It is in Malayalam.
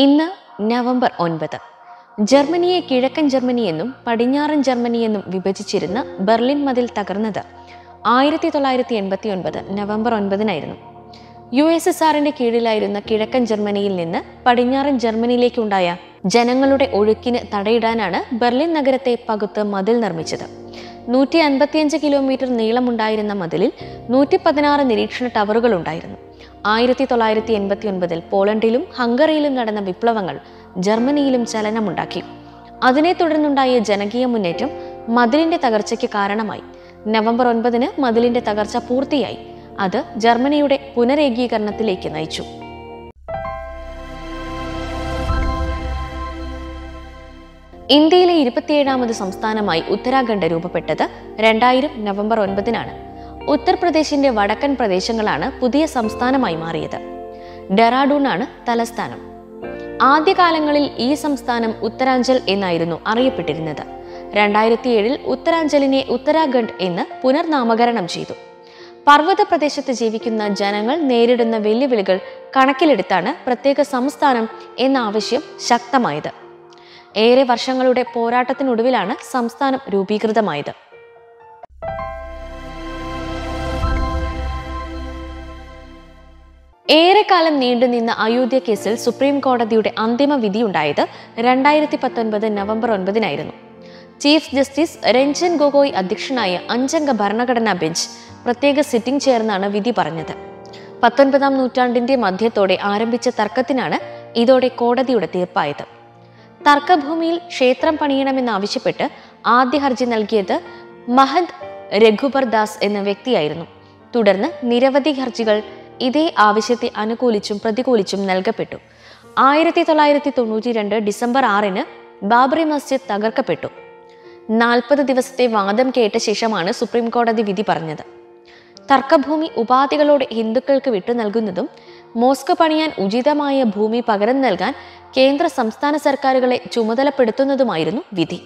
ഇന്ന് നവംബർ ഒൻപത്. ജർമ്മനിയെ കിഴക്കൻ ജർമ്മനി എന്നും പടിഞ്ഞാറൻ ജർമ്മനി എന്നും വിഭജിച്ചിരുന്ന ബെർലിൻ മതിൽ തകർന്നത് ആയിരത്തി തൊള്ളായിരത്തി എൺപത്തി ഒൻപത് നവംബർ ഒൻപതിനായിരുന്നു. യു എസ് എസ് ആറിന്റെ കീഴിലായിരുന്ന കിഴക്കൻ ജർമ്മനിയിൽ നിന്ന് പടിഞ്ഞാറൻ ജർമ്മനിയിലേക്കുണ്ടായ ജനങ്ങളുടെ ഒഴുക്കിന് തടയിടാനാണ് ബെർലിൻ നഗരത്തെ പകുത്ത് മതിൽ നിർമ്മിച്ചത്. നൂറ്റി അൻപത്തിയഞ്ച് കിലോമീറ്റർ നീളമുണ്ടായിരുന്ന മതിലിൽ നൂറ്റി പതിനാറ് നിരീക്ഷണ ടവറുകൾ ഉണ്ടായിരുന്നു ആയിരത്തി തൊള്ളായിരത്തി എൺപത്തി ഒൻപതിൽ പോളണ്ടിലും ഹംഗറിയിലും നടന്ന വിപ്ലവങ്ങൾ ജർമ്മനിയിലും ചലനമുണ്ടാക്കി. അതിനെ തുടർന്നുണ്ടായ ജനകീയ മുന്നേറ്റം മതിലിന്റെ തകർച്ചയ്ക്ക് കാരണമായി. നവംബർ ഒൻപതിന് മതിലിന്റെ തകർച്ച പൂർത്തിയായി. അത് ജർമ്മനിയുടെ പുനരേകീകരണത്തിലേക്ക് നയിച്ചു. ഇന്ത്യയിലെ ഇരുപത്തിയേഴാമത് സംസ്ഥാനമായി ഉത്തരാഖണ്ഡ് രൂപപ്പെട്ടത് രണ്ടായിരം നവംബർ ഒൻപതിനാണ്. ഉത്തർപ്രദേശിന്റെ വടക്കൻ പ്രദേശങ്ങളാണ് പുതിയ സംസ്ഥാനമായി മാറിയത്. ഡെറാഡൂണാണ് തലസ്ഥാനം. ആദ്യകാലങ്ങളിൽ ഈ സംസ്ഥാനം ഉത്തരാഞ്ചൽ എന്നായിരുന്നു അറിയപ്പെട്ടിരുന്നത്. രണ്ടായിരത്തി ഏഴിൽ ഉത്തരാഞ്ചലിനെ ഉത്തരാഖണ്ഡ് എന്ന് പുനർനാമകരണം ചെയ്തു. പർവത പ്രദേശത്ത് ജീവിക്കുന്ന ജനങ്ങൾ നേരിടുന്ന വെല്ലുവിളികൾ കണക്കിലെടുത്താണ് പ്രത്യേക സംസ്ഥാനം എന്ന ആവശ്യം ശക്തമായത്. ഏറെ വർഷങ്ങളുടെ പോരാട്ടത്തിനൊടുവിലാണ് സംസ്ഥാനം രൂപീകൃതമായത്. ഏറെക്കാലം നീണ്ടുനിന്ന അയോധ്യ കേസിൽ സുപ്രീം കോടതിയുടെ അന്തിമ വിധിയുണ്ടായത് രണ്ടായിരത്തി പത്തൊൻപത് നവംബർ ഒൻപതിനായിരുന്നു. ചീഫ് ജസ്റ്റിസ് രഞ്ജൻ ഗൊഗോയ് അധ്യക്ഷനായ അഞ്ചംഗ ഭരണഘടനാ ബെഞ്ച് പ്രത്യേക സിറ്റിംഗ് ചേർന്നാണ് വിധി പറഞ്ഞത്. പത്തൊൻപതാം നൂറ്റാണ്ടിന്റെ മധ്യത്തോടെ ആരംഭിച്ച തർക്കത്തിനാണ് ഇതോടെ കോടതിയുടെ തീർപ്പായത്. തർക്കഭൂമിയിൽ ക്ഷേത്രം പണിയണമെന്നാവശ്യപ്പെട്ട് ആദ്യ ഹർജി നൽകിയത് മഹന്ത് രഘുബർ ദാസ് എന്ന വ്യക്തിയായിരുന്നു. തുടർന്ന് നിരവധി ഹർജികൾ ഇതേ ആവശ്യത്തെ അനുകൂലിച്ചും പ്രതികൂലിച്ചും നൽകപ്പെട്ടു. ആയിരത്തി തൊള്ളായിരത്തി തൊണ്ണൂറ്റി രണ്ട് ഡിസംബർ ആറിന് ബാബറി മസ്ജിദ് തകർക്കപ്പെട്ടു. നാൽപ്പത് ദിവസത്തെ വാദം കേട്ട ശേഷമാണ് സുപ്രീം കോടതി വിധി പറഞ്ഞത്. തർക്കഭൂമി ഉപാധികളോട് ഹിന്ദുക്കൾക്ക് വിട്ടു നൽകുന്നതും മോസ്ക് പണിയാൻ ഉചിതമായ ഭൂമി പകരം നൽകാൻ കേന്ദ്ര സംസ്ഥാന സർക്കാരുകളെ ചുമതലപ്പെടുത്തുന്നതുമായിരുന്നു വിധി.